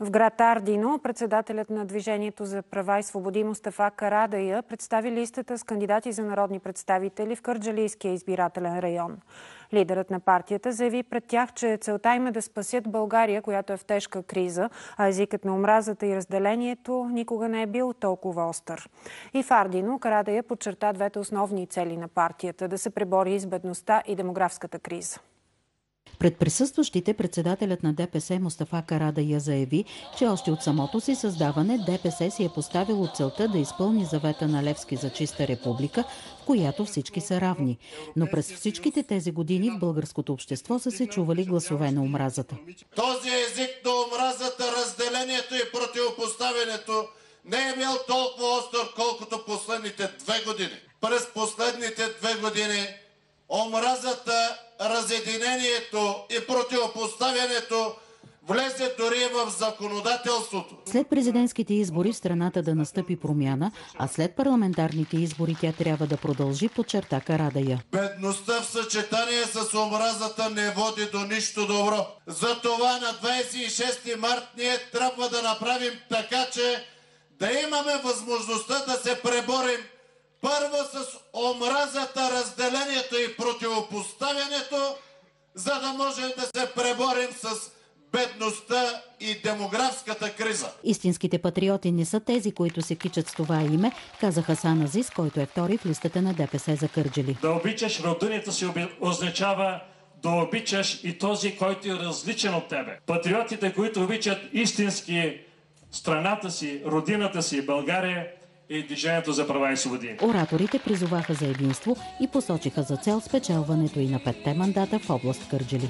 В град Ардино председателят на Движението за права и свободи Мустафа Карадая представи листата с кандидати за народни представители в Кърджалийския избирателен район. Лидерът на партията заяви пред тях, че целта им е да спасят България, която е в тежка криза, а езикът на омразата и разделението никога не е бил толкова остър. И в Ардино Карадая подчерта двете основни цели на партията – да се пребори с бедността и демографската криза. Пред присъстващите председателят на ДПС Мустафа Карадая заяви, че още от самото си създаване ДПС си е поставило целта да изпълни завета на Левски за чиста република, в която всички са равни. Но през всичките тези години в българското общество са се чували гласове на омразата. Този език на омразата, разделението и противопоставянето не е бил толкова остър, колкото последните две години. През последните две години омразата разединението и противопоставянето влезе дори в законодателството. След президентските избори в страната да настъпи промяна, а след парламентарните избори тя трябва да продължи, подчерта Карадая. Бедността в съчетание с омразата не води до нищо добро. Затова на 26 март ние трябва да направим така, че да имаме възможността да се преборим първо с омразата, разделението и противопоставянето, за да можем да се преборим с бедността и демографската криза. Истинските патриоти не са тези, които се кичат с това име, каза Хасан Азис, който е втори в листата на ДПС за Кърджели. Да обичаш родината си означава да обичаш и този, който е различен от тебе. Патриотите, които обичат истински страната си, родината си, България, и Движението за права и свободи. Ораторите призоваха за единство и посочиха за цел спечелването и на петте мандата в област Кърджели.